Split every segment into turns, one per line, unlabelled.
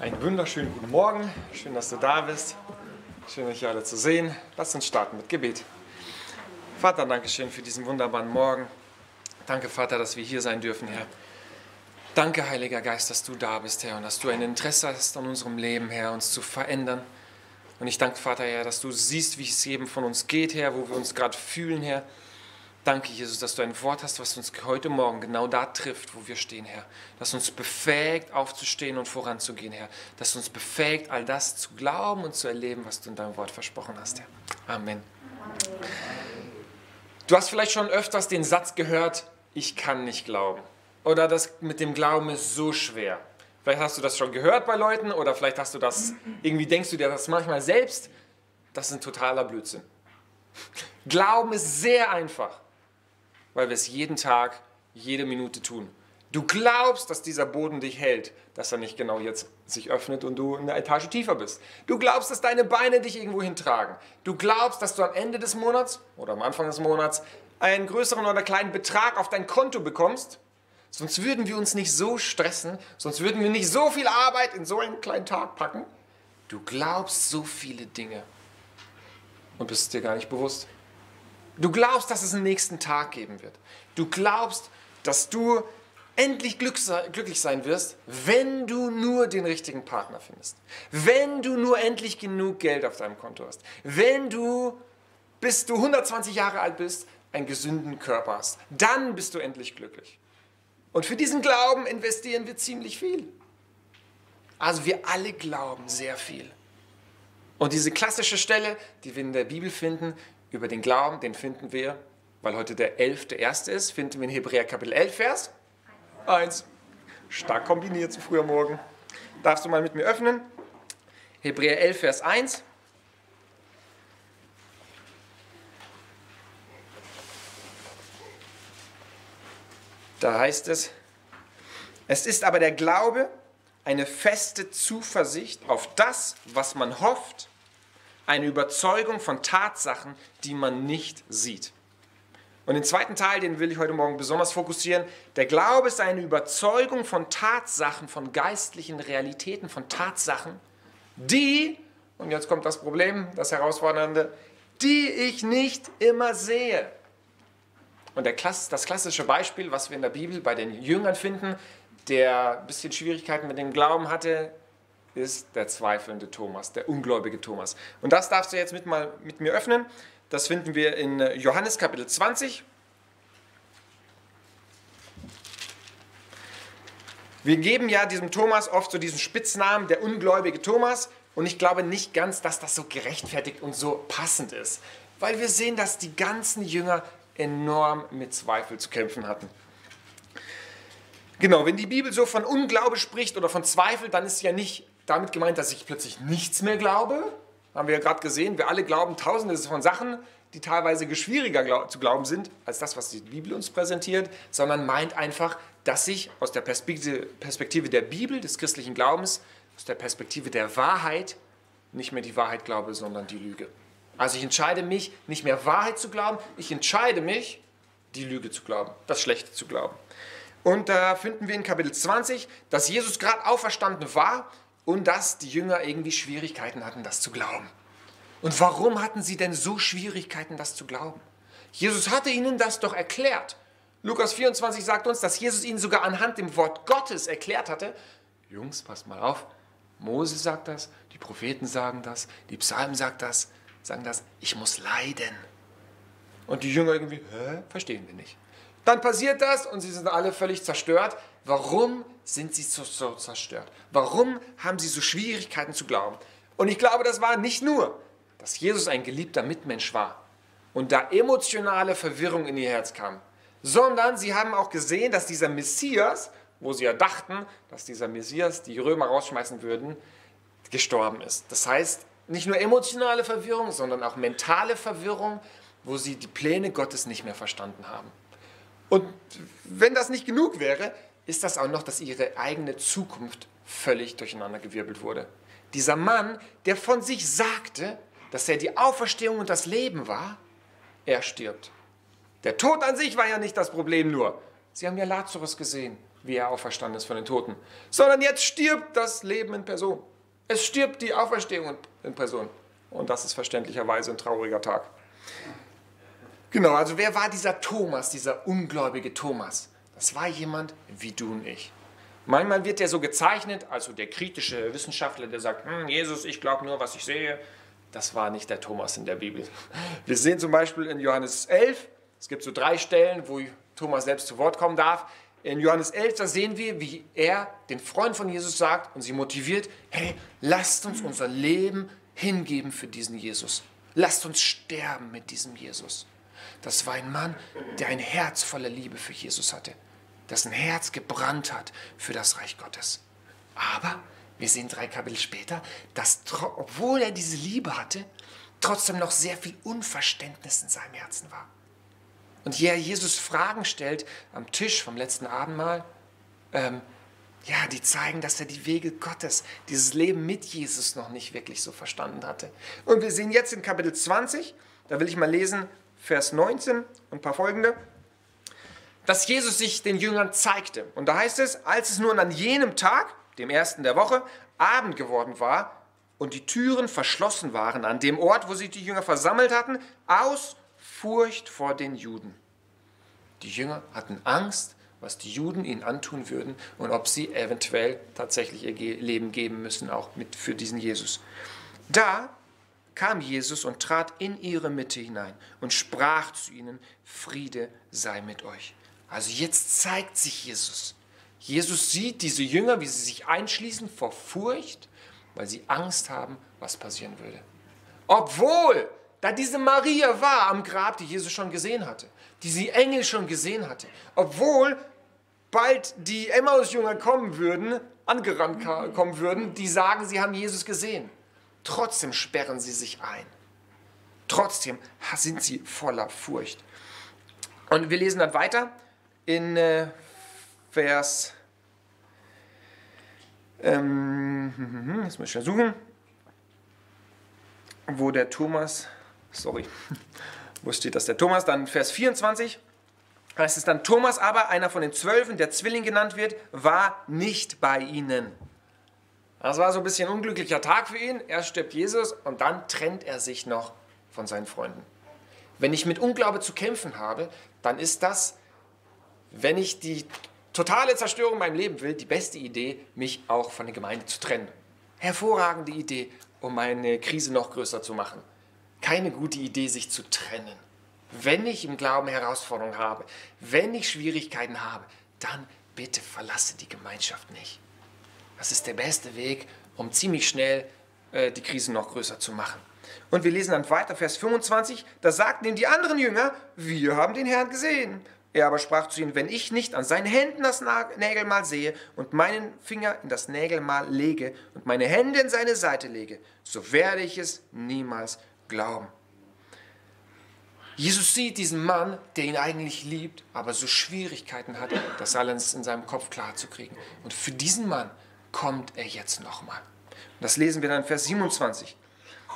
Einen wunderschönen guten Morgen. Schön, dass du da bist. Schön, euch alle zu sehen. Lass uns starten mit Gebet. Vater, danke schön für diesen wunderbaren Morgen. Danke, Vater, dass wir hier sein dürfen, Herr. Danke, Heiliger Geist, dass du da bist, Herr, und dass du ein Interesse hast an unserem Leben, Herr, uns zu verändern. Und ich danke, Vater, Herr, dass du siehst, wie es jedem von uns geht, Herr, wo wir uns gerade fühlen, Herr. Danke, Jesus, dass du ein Wort hast, was uns heute Morgen genau da trifft, wo wir stehen, Herr. Das uns befähigt, aufzustehen und voranzugehen, Herr. Das uns befähigt, all das zu glauben und zu erleben, was du in deinem Wort versprochen hast, Herr. Amen. Du hast vielleicht schon öfters den Satz gehört, ich kann nicht glauben. Oder das mit dem Glauben ist so schwer. Vielleicht hast du das schon gehört bei Leuten oder vielleicht hast du das, irgendwie denkst du dir das manchmal selbst. Das ist ein totaler Blödsinn. Glauben ist sehr einfach weil wir es jeden Tag, jede Minute tun. Du glaubst, dass dieser Boden dich hält, dass er nicht genau jetzt sich öffnet und du eine Etage tiefer bist. Du glaubst, dass deine Beine dich irgendwo hintragen. Du glaubst, dass du am Ende des Monats oder am Anfang des Monats einen größeren oder kleinen Betrag auf dein Konto bekommst. Sonst würden wir uns nicht so stressen, sonst würden wir nicht so viel Arbeit in so einen kleinen Tag packen. Du glaubst so viele Dinge und bist dir gar nicht bewusst. Du glaubst, dass es einen nächsten Tag geben wird. Du glaubst, dass du endlich glücklich sein wirst, wenn du nur den richtigen Partner findest. Wenn du nur endlich genug Geld auf deinem Konto hast. Wenn du, bis du 120 Jahre alt bist, einen gesunden Körper hast. Dann bist du endlich glücklich. Und für diesen Glauben investieren wir ziemlich viel. Also wir alle glauben sehr viel. Und diese klassische Stelle, die wir in der Bibel finden, über den Glauben, den finden wir, weil heute der 11.1. ist, finden wir in Hebräer Kapitel 11, Vers 1. Stark kombiniert zu früher Morgen. Darfst du mal mit mir öffnen? Hebräer 11, Vers 1. Da heißt es, es ist aber der Glaube eine feste Zuversicht auf das, was man hofft eine Überzeugung von Tatsachen, die man nicht sieht. Und den zweiten Teil, den will ich heute Morgen besonders fokussieren. Der Glaube ist eine Überzeugung von Tatsachen, von geistlichen Realitäten, von Tatsachen, die, und jetzt kommt das Problem, das Herausfordernde, die ich nicht immer sehe. Und das klassische Beispiel, was wir in der Bibel bei den Jüngern finden, der ein bisschen Schwierigkeiten mit dem Glauben hatte, ist der zweifelnde Thomas, der ungläubige Thomas. Und das darfst du jetzt mit, mal mit mir öffnen. Das finden wir in äh, Johannes Kapitel 20. Wir geben ja diesem Thomas oft so diesen Spitznamen, der ungläubige Thomas. Und ich glaube nicht ganz, dass das so gerechtfertigt und so passend ist. Weil wir sehen, dass die ganzen Jünger enorm mit Zweifel zu kämpfen hatten. Genau, wenn die Bibel so von Unglaube spricht oder von Zweifel, dann ist ja nicht damit gemeint, dass ich plötzlich nichts mehr glaube. Haben wir ja gerade gesehen, wir alle glauben tausende von Sachen, die teilweise schwieriger zu glauben sind als das, was die Bibel uns präsentiert, sondern meint einfach, dass ich aus der Perspektive der Bibel, des christlichen Glaubens, aus der Perspektive der Wahrheit nicht mehr die Wahrheit glaube, sondern die Lüge. Also ich entscheide mich, nicht mehr Wahrheit zu glauben, ich entscheide mich, die Lüge zu glauben, das Schlechte zu glauben. Und da finden wir in Kapitel 20, dass Jesus gerade auferstanden war und dass die Jünger irgendwie Schwierigkeiten hatten, das zu glauben. Und warum hatten sie denn so Schwierigkeiten, das zu glauben? Jesus hatte ihnen das doch erklärt. Lukas 24 sagt uns, dass Jesus ihnen sogar anhand dem Wort Gottes erklärt hatte, Jungs, passt mal auf, Mose sagt das, die Propheten sagen das, die Psalmen sagt das, sagen das, ich muss leiden. Und die Jünger irgendwie, hä, verstehen wir nicht. Dann passiert das und sie sind alle völlig zerstört. Warum sind sie so, so zerstört? Warum haben sie so Schwierigkeiten zu glauben? Und ich glaube, das war nicht nur, dass Jesus ein geliebter Mitmensch war und da emotionale Verwirrung in ihr Herz kam, sondern sie haben auch gesehen, dass dieser Messias, wo sie ja dachten, dass dieser Messias die Römer rausschmeißen würden, gestorben ist. Das heißt, nicht nur emotionale Verwirrung, sondern auch mentale Verwirrung, wo sie die Pläne Gottes nicht mehr verstanden haben. Und wenn das nicht genug wäre, ist das auch noch, dass ihre eigene Zukunft völlig durcheinandergewirbelt wurde. Dieser Mann, der von sich sagte, dass er die Auferstehung und das Leben war, er stirbt. Der Tod an sich war ja nicht das Problem nur. Sie haben ja Lazarus gesehen wie er auferstanden ist von den Toten, sondern jetzt stirbt das Leben in Person. Es stirbt die Auferstehung in Person. Und das ist verständlicherweise ein trauriger Tag. Genau, also wer war dieser Thomas, dieser ungläubige Thomas? Das war jemand wie du und ich. Manchmal wird er so gezeichnet, also der kritische Wissenschaftler, der sagt, hm, Jesus, ich glaube nur, was ich sehe. Das war nicht der Thomas in der Bibel. Wir sehen zum Beispiel in Johannes 11, es gibt so drei Stellen, wo Thomas selbst zu Wort kommen darf. In Johannes 11, da sehen wir, wie er den Freund von Jesus sagt und sie motiviert, hey, lasst uns unser Leben hingeben für diesen Jesus. Lasst uns sterben mit diesem Jesus. Das war ein Mann, der ein Herz voller Liebe für Jesus hatte, dessen Herz gebrannt hat für das Reich Gottes. Aber wir sehen drei Kapitel später, dass obwohl er diese Liebe hatte, trotzdem noch sehr viel Unverständnis in seinem Herzen war. Und hier Jesus Fragen stellt am Tisch vom letzten Abendmahl, ähm, ja, die zeigen, dass er die Wege Gottes, dieses Leben mit Jesus noch nicht wirklich so verstanden hatte. Und wir sehen jetzt in Kapitel 20, da will ich mal lesen, Vers 19 und ein paar folgende, dass Jesus sich den Jüngern zeigte. Und da heißt es, als es nun an jenem Tag, dem ersten der Woche, Abend geworden war und die Türen verschlossen waren an dem Ort, wo sich die Jünger versammelt hatten, aus Furcht vor den Juden. Die Jünger hatten Angst, was die Juden ihnen antun würden und ob sie eventuell tatsächlich ihr Leben geben müssen, auch mit für diesen Jesus. Da kam Jesus und trat in ihre Mitte hinein und sprach zu ihnen, Friede sei mit euch. Also jetzt zeigt sich Jesus. Jesus sieht diese Jünger, wie sie sich einschließen vor Furcht, weil sie Angst haben, was passieren würde. Obwohl da diese Maria war am Grab, die Jesus schon gesehen hatte, die sie Engel schon gesehen hatte, obwohl bald die Emmaus-Jünger kommen würden, angerannt kommen würden, die sagen, sie haben Jesus gesehen. Trotzdem sperren sie sich ein. Trotzdem sind sie voller Furcht. Und wir lesen dann weiter in äh, Vers, ähm, jetzt muss ich ja suchen, wo der Thomas sorry, wo steht das? Der Thomas, dann Vers 24 heißt es dann, Thomas aber, einer von den Zwölfen, der Zwilling genannt wird, war nicht bei ihnen. Das war so ein bisschen ein unglücklicher Tag für ihn. Erst stirbt Jesus und dann trennt er sich noch von seinen Freunden. Wenn ich mit Unglaube zu kämpfen habe, dann ist das, wenn ich die totale Zerstörung in meinem Leben will, die beste Idee, mich auch von der Gemeinde zu trennen. Hervorragende Idee, um meine Krise noch größer zu machen keine gute Idee, sich zu trennen. Wenn ich im Glauben Herausforderungen habe, wenn ich Schwierigkeiten habe, dann bitte verlasse die Gemeinschaft nicht. Das ist der beste Weg, um ziemlich schnell äh, die Krise noch größer zu machen. Und wir lesen dann weiter, Vers 25, da sagten ihm die anderen Jünger, wir haben den Herrn gesehen. Er aber sprach zu ihnen, wenn ich nicht an seinen Händen das Nägelmal sehe und meinen Finger in das Nägelmal lege und meine Hände in seine Seite lege, so werde ich es niemals glauben. Jesus sieht diesen Mann, der ihn eigentlich liebt, aber so Schwierigkeiten hat, das alles in seinem Kopf klar zu kriegen. Und für diesen Mann kommt er jetzt nochmal. Das lesen wir dann in Vers 27.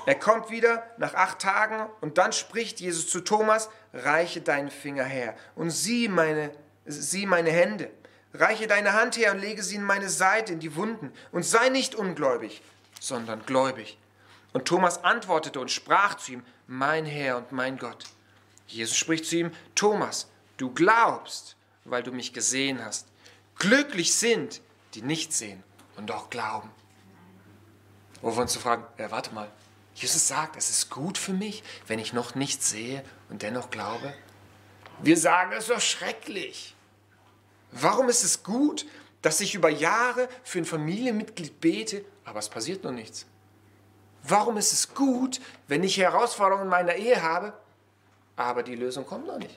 Er kommt wieder nach acht Tagen und dann spricht Jesus zu Thomas, reiche deinen Finger her und sieh meine, sieh meine Hände. Reiche deine Hand her und lege sie in meine Seite, in die Wunden und sei nicht ungläubig, sondern gläubig. Und Thomas antwortete und sprach zu ihm, mein Herr und mein Gott. Jesus spricht zu ihm, Thomas, du glaubst, weil du mich gesehen hast. Glücklich sind, die nicht sehen und doch glauben. Wo wir uns zu fragen, ja, warte mal, Jesus sagt, es ist gut für mich, wenn ich noch nichts sehe und dennoch glaube. Wir sagen, es ist doch schrecklich. Warum ist es gut, dass ich über Jahre für ein Familienmitglied bete, aber es passiert noch nichts? Warum ist es gut, wenn ich Herausforderungen in meiner Ehe habe, aber die Lösung kommt noch nicht?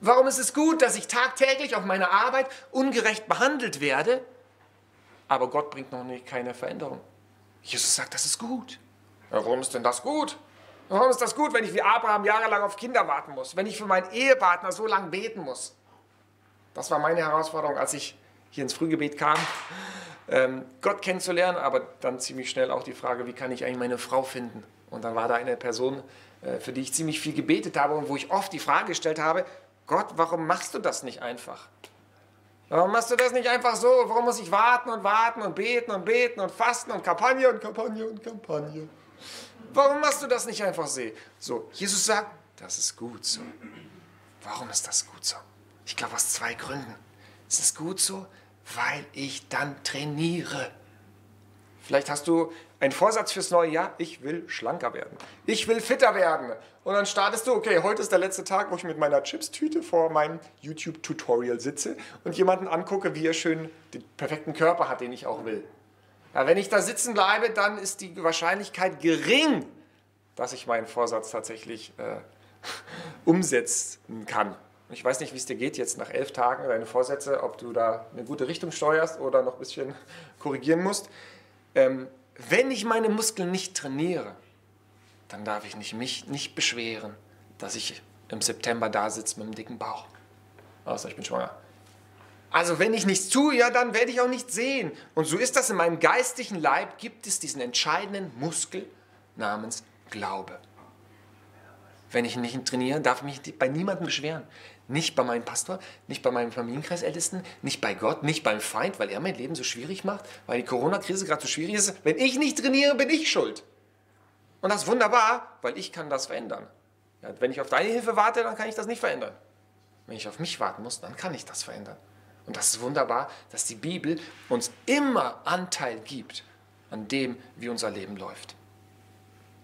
Warum ist es gut, dass ich tagtäglich auf meiner Arbeit ungerecht behandelt werde, aber Gott bringt noch nicht keine Veränderung? Jesus sagt, das ist gut. Warum ist denn das gut? Warum ist das gut, wenn ich wie Abraham jahrelang auf Kinder warten muss? Wenn ich für meinen Ehepartner so lange beten muss? Das war meine Herausforderung, als ich hier ins Frühgebet kam ähm, Gott kennenzulernen, aber dann ziemlich schnell auch die Frage, wie kann ich eigentlich meine Frau finden? Und dann war da eine Person, äh, für die ich ziemlich viel gebetet habe und wo ich oft die Frage gestellt habe, Gott, warum machst du das nicht einfach? Warum machst du das nicht einfach so? Warum muss ich warten und warten und beten und beten und fasten und Kampagne und Kampagne und Kampagne? Warum machst du das nicht einfach so? Jesus sagt, das ist gut so. Warum ist das gut so? Ich glaube aus zwei Gründen. Es ist gut so, weil ich dann trainiere. Vielleicht hast du einen Vorsatz fürs neue Jahr, ich will schlanker werden. Ich will fitter werden. Und dann startest du, okay, heute ist der letzte Tag, wo ich mit meiner Chipstüte vor meinem YouTube-Tutorial sitze und jemanden angucke, wie er schön den perfekten Körper hat, den ich auch will. Ja, wenn ich da sitzen bleibe, dann ist die Wahrscheinlichkeit gering, dass ich meinen Vorsatz tatsächlich äh, umsetzen kann. Ich weiß nicht, wie es dir geht jetzt nach elf Tagen, deine Vorsätze, ob du da eine gute Richtung steuerst oder noch ein bisschen korrigieren musst. Ähm, wenn ich meine Muskeln nicht trainiere, dann darf ich nicht, mich nicht beschweren, dass ich im September da sitze mit einem dicken Bauch. Außer ich bin schwanger. Also wenn ich nichts tue, ja, dann werde ich auch nichts sehen. Und so ist das in meinem geistlichen Leib, gibt es diesen entscheidenden Muskel namens Glaube. Wenn ich nicht trainiere, darf ich mich bei niemandem beschweren. Nicht bei meinem Pastor, nicht bei meinem Familienkreisältesten, nicht bei Gott, nicht beim Feind, weil er mein Leben so schwierig macht, weil die Corona-Krise gerade so schwierig ist. Wenn ich nicht trainiere, bin ich schuld. Und das ist wunderbar, weil ich kann das verändern. Ja, wenn ich auf deine Hilfe warte, dann kann ich das nicht verändern. Wenn ich auf mich warten muss, dann kann ich das verändern. Und das ist wunderbar, dass die Bibel uns immer Anteil gibt an dem, wie unser Leben läuft.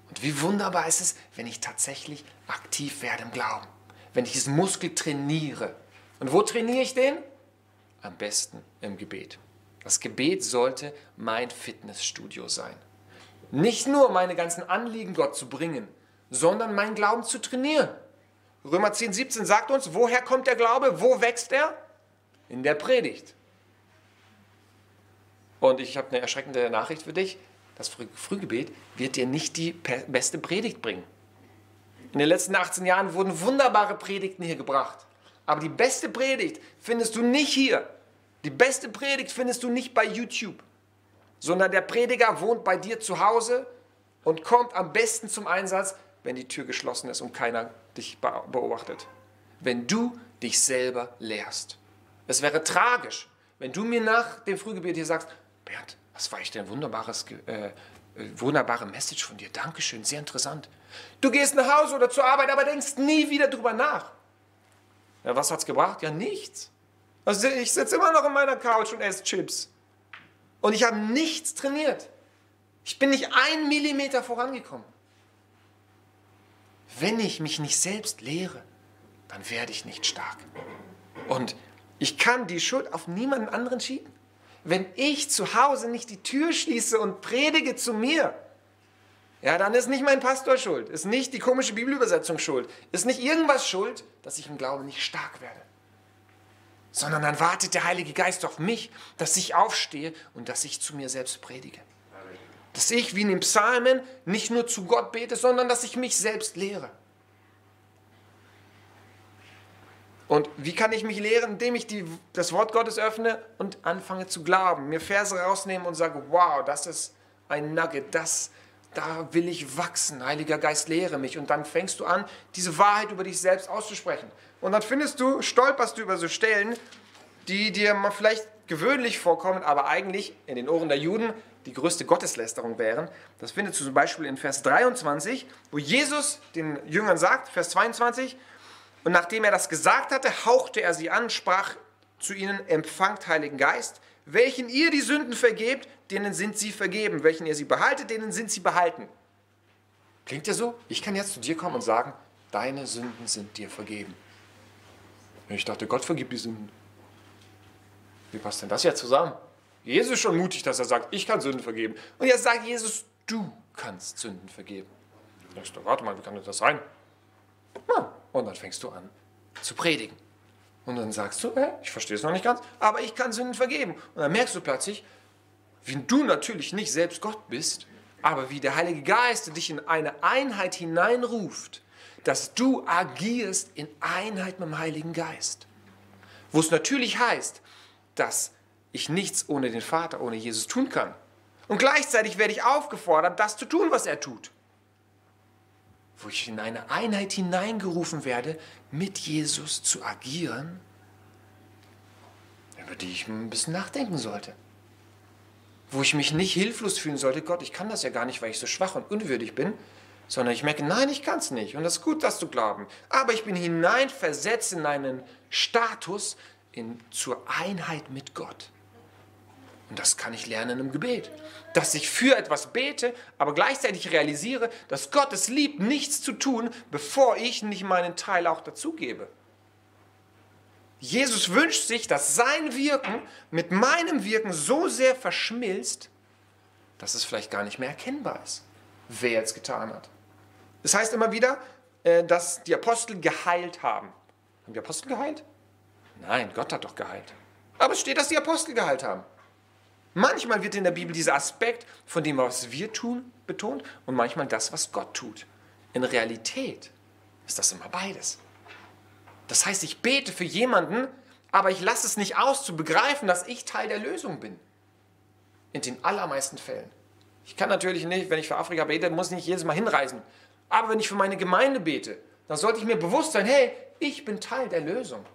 Und wie wunderbar ist es, wenn ich tatsächlich aktiv werde im Glauben wenn ich diesen Muskel trainiere. Und wo trainiere ich den? Am besten im Gebet. Das Gebet sollte mein Fitnessstudio sein. Nicht nur meine ganzen Anliegen Gott zu bringen, sondern meinen Glauben zu trainieren. Römer 10, 17 sagt uns, woher kommt der Glaube? Wo wächst er? In der Predigt. Und ich habe eine erschreckende Nachricht für dich. Das Frühgebet wird dir nicht die beste Predigt bringen. In den letzten 18 Jahren wurden wunderbare Predigten hier gebracht. Aber die beste Predigt findest du nicht hier. Die beste Predigt findest du nicht bei YouTube, sondern der Prediger wohnt bei dir zu Hause und kommt am besten zum Einsatz, wenn die Tür geschlossen ist und keiner dich beobachtet. Wenn du dich selber lehrst. Es wäre tragisch, wenn du mir nach dem Frühgebet hier sagst, Bernd, was war ich denn wunderbares, äh, äh, wunderbare Message von dir. Dankeschön, sehr interessant. Du gehst nach Hause oder zur Arbeit, aber denkst nie wieder drüber nach. Ja, was hat's gebracht? Ja, nichts. Also ich sitze immer noch in meiner Couch und esse Chips. Und ich habe nichts trainiert. Ich bin nicht ein Millimeter vorangekommen. Wenn ich mich nicht selbst lehre, dann werde ich nicht stark. Und ich kann die Schuld auf niemanden anderen schieben. Wenn ich zu Hause nicht die Tür schließe und predige zu mir, ja, dann ist nicht mein Pastor schuld, ist nicht die komische Bibelübersetzung schuld, ist nicht irgendwas schuld, dass ich im Glauben nicht stark werde. Sondern dann wartet der Heilige Geist auf mich, dass ich aufstehe und dass ich zu mir selbst predige. Dass ich wie in den Psalmen nicht nur zu Gott bete, sondern dass ich mich selbst lehre. Und wie kann ich mich lehren? Indem ich die, das Wort Gottes öffne und anfange zu glauben, mir Verse rausnehme und sage, wow, das ist ein Nugget, das da will ich wachsen. Heiliger Geist, lehre mich. Und dann fängst du an, diese Wahrheit über dich selbst auszusprechen. Und dann findest du, stolperst du über so Stellen, die dir mal vielleicht gewöhnlich vorkommen, aber eigentlich in den Ohren der Juden die größte Gotteslästerung wären. Das findest du zum Beispiel in Vers 23, wo Jesus den Jüngern sagt, Vers 22, und nachdem er das gesagt hatte, hauchte er sie an, sprach zu ihnen, empfangt Heiligen Geist, welchen ihr die Sünden vergebt, denen sind sie vergeben. Welchen ihr sie behaltet, denen sind sie behalten. Klingt ja so? Ich kann jetzt zu dir kommen und sagen, deine Sünden sind dir vergeben. Ich dachte, Gott vergibt die Sünden. Wie passt denn das jetzt zusammen? Jesus ist schon mutig, dass er sagt, ich kann Sünden vergeben. Und jetzt sagt Jesus, du kannst Sünden vergeben. Da denkst du, warte mal, wie kann das sein? Und dann fängst du an zu predigen. Und dann sagst du, äh, ich verstehe es noch nicht ganz, aber ich kann Sünden vergeben. Und dann merkst du plötzlich, wie du natürlich nicht selbst Gott bist, aber wie der Heilige Geist dich in eine Einheit hineinruft, dass du agierst in Einheit mit dem Heiligen Geist. Wo es natürlich heißt, dass ich nichts ohne den Vater, ohne Jesus tun kann. Und gleichzeitig werde ich aufgefordert, das zu tun, was er tut. Wo ich in eine Einheit hineingerufen werde, mit Jesus zu agieren. über die ich ein bisschen nachdenken sollte. Wo ich mich nicht hilflos fühlen sollte, Gott, ich kann das ja gar nicht, weil ich so schwach und unwürdig bin, sondern ich merke, nein, ich kann es nicht. Und das ist gut, dass du glauben. Aber ich bin hineinversetzt in einen Status in, zur Einheit mit Gott. Und das kann ich lernen im Gebet. Dass ich für etwas bete, aber gleichzeitig realisiere, dass Gott es liebt, nichts zu tun, bevor ich nicht meinen Teil auch dazugebe. Jesus wünscht sich, dass sein Wirken mit meinem Wirken so sehr verschmilzt, dass es vielleicht gar nicht mehr erkennbar ist, wer es getan hat. Das heißt immer wieder, äh, dass die Apostel geheilt haben. Haben die Apostel geheilt? Nein, Gott hat doch geheilt. Aber es steht, dass die Apostel geheilt haben. Manchmal wird in der Bibel dieser Aspekt von dem, was wir tun, betont und manchmal das, was Gott tut. In Realität ist das immer beides. Das heißt, ich bete für jemanden, aber ich lasse es nicht aus zu begreifen, dass ich Teil der Lösung bin. In den allermeisten Fällen. Ich kann natürlich nicht, wenn ich für Afrika bete, muss nicht jedes Mal hinreisen. Aber wenn ich für meine Gemeinde bete, dann sollte ich mir bewusst sein, hey, ich bin Teil der Lösung.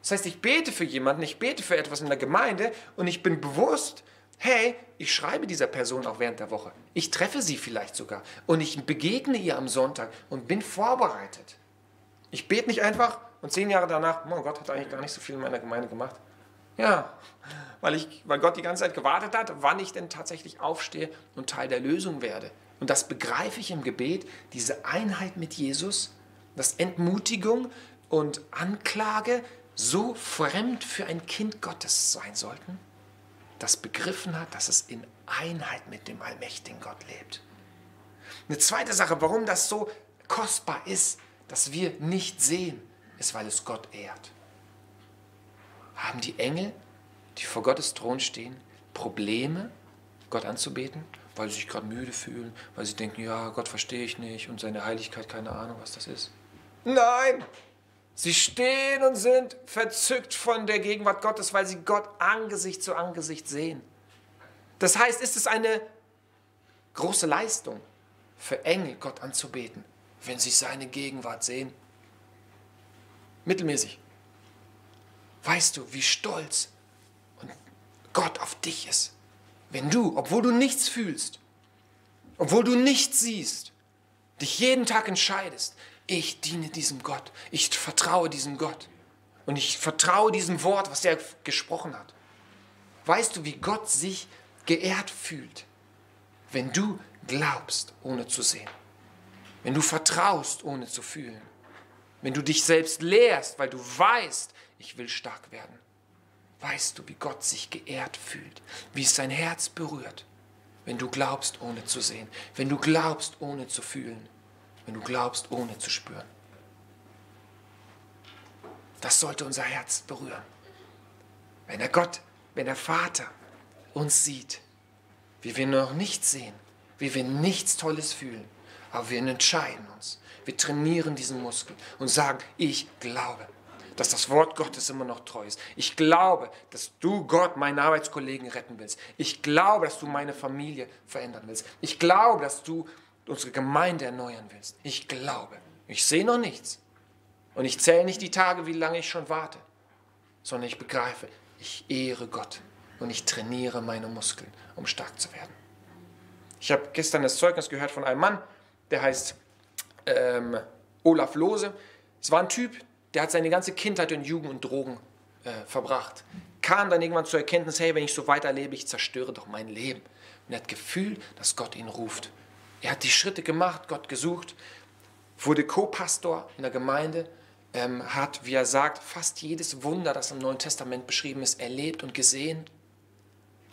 Das heißt, ich bete für jemanden, ich bete für etwas in der Gemeinde und ich bin bewusst, hey, ich schreibe dieser Person auch während der Woche. Ich treffe sie vielleicht sogar und ich begegne ihr am Sonntag und bin vorbereitet. Ich bete nicht einfach und zehn Jahre danach, oh Gott hat eigentlich gar nicht so viel in meiner Gemeinde gemacht. Ja, weil, ich, weil Gott die ganze Zeit gewartet hat, wann ich denn tatsächlich aufstehe und Teil der Lösung werde. Und das begreife ich im Gebet, diese Einheit mit Jesus, dass Entmutigung und Anklage so fremd für ein Kind Gottes sein sollten, das begriffen hat, dass es in Einheit mit dem allmächtigen Gott lebt. Eine zweite Sache, warum das so kostbar ist, dass wir nicht sehen, ist, weil es Gott ehrt. Haben die Engel, die vor Gottes Thron stehen, Probleme, Gott anzubeten? weil sie sich gerade müde fühlen, weil sie denken, ja, Gott verstehe ich nicht und seine Heiligkeit, keine Ahnung, was das ist. Nein! Sie stehen und sind verzückt von der Gegenwart Gottes, weil sie Gott Angesicht zu Angesicht sehen. Das heißt, ist es eine große Leistung für Engel, Gott anzubeten, wenn sie seine Gegenwart sehen? Mittelmäßig. Weißt du, wie stolz Gott auf dich ist? Wenn du, obwohl du nichts fühlst, obwohl du nichts siehst, dich jeden Tag entscheidest, ich diene diesem Gott, ich vertraue diesem Gott. Und ich vertraue diesem Wort, was er gesprochen hat. Weißt du, wie Gott sich geehrt fühlt, wenn du glaubst, ohne zu sehen, wenn du vertraust, ohne zu fühlen, wenn du dich selbst lehrst, weil du weißt, ich will stark werden? Weißt du, wie Gott sich geehrt fühlt, wie es sein Herz berührt, wenn du glaubst, ohne zu sehen, wenn du glaubst, ohne zu fühlen, wenn du glaubst, ohne zu spüren. Das sollte unser Herz berühren. Wenn der Gott, wenn der Vater uns sieht, wie wir noch nichts sehen, wie wir nichts Tolles fühlen, aber wir entscheiden uns. Wir trainieren diesen Muskel und sagen, ich glaube dass das Wort Gottes immer noch treu ist. Ich glaube, dass du Gott, meinen Arbeitskollegen retten willst. Ich glaube, dass du meine Familie verändern willst. Ich glaube, dass du unsere Gemeinde erneuern willst. Ich glaube. Ich sehe noch nichts. Und ich zähle nicht die Tage, wie lange ich schon warte, sondern ich begreife, ich ehre Gott und ich trainiere meine Muskeln, um stark zu werden. Ich habe gestern das Zeugnis gehört von einem Mann, der heißt ähm, Olaf Lose. Es war ein Typ, der hat seine ganze Kindheit in Jugend und Drogen äh, verbracht. Kam dann irgendwann zur Erkenntnis, hey, wenn ich so weiterlebe, ich zerstöre doch mein Leben. Und er hat Gefühl, dass Gott ihn ruft. Er hat die Schritte gemacht, Gott gesucht, wurde Co-Pastor in der Gemeinde, ähm, hat, wie er sagt, fast jedes Wunder, das im Neuen Testament beschrieben ist, erlebt und gesehen.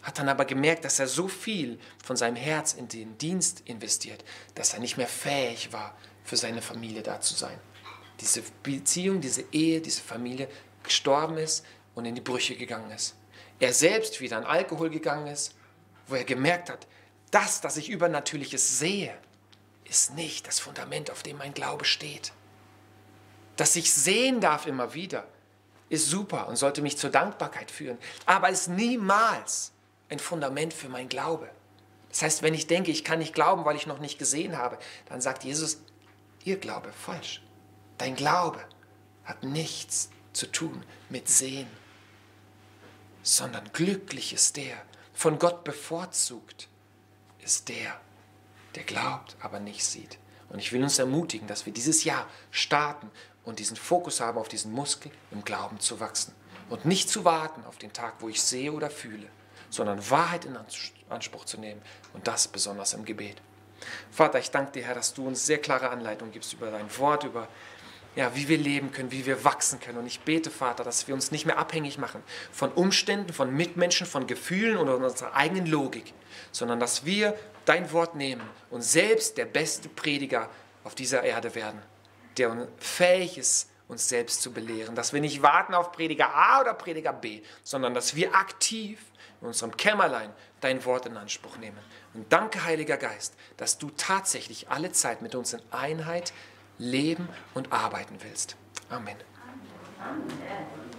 Hat dann aber gemerkt, dass er so viel von seinem Herz in den Dienst investiert, dass er nicht mehr fähig war, für seine Familie da zu sein diese Beziehung, diese Ehe, diese Familie gestorben ist und in die Brüche gegangen ist. Er selbst wieder an Alkohol gegangen ist, wo er gemerkt hat, das, dass ich Übernatürliches sehe, ist nicht das Fundament, auf dem mein Glaube steht. Dass ich sehen darf immer wieder, ist super und sollte mich zur Dankbarkeit führen, aber ist niemals ein Fundament für mein Glaube. Das heißt, wenn ich denke, ich kann nicht glauben, weil ich noch nicht gesehen habe, dann sagt Jesus, ihr Glaube falsch. Dein Glaube hat nichts zu tun mit Sehen. sondern glücklich ist der, von Gott bevorzugt ist der, der glaubt, aber nicht sieht. Und ich will uns ermutigen, dass wir dieses Jahr starten und diesen Fokus haben, auf diesen Muskel im Glauben zu wachsen. Und nicht zu warten auf den Tag, wo ich sehe oder fühle, sondern Wahrheit in Anspruch zu nehmen. Und das besonders im Gebet. Vater, ich danke dir, Herr, dass du uns sehr klare Anleitungen gibst über dein Wort, über ja, wie wir leben können, wie wir wachsen können. Und ich bete, Vater, dass wir uns nicht mehr abhängig machen von Umständen, von Mitmenschen, von Gefühlen oder unserer eigenen Logik, sondern dass wir dein Wort nehmen und selbst der beste Prediger auf dieser Erde werden, der fähig ist, uns selbst zu belehren. Dass wir nicht warten auf Prediger A oder Prediger B, sondern dass wir aktiv in unserem Kämmerlein dein Wort in Anspruch nehmen. Und danke, Heiliger Geist, dass du tatsächlich alle Zeit mit uns in Einheit leben und arbeiten willst. Amen. Amen.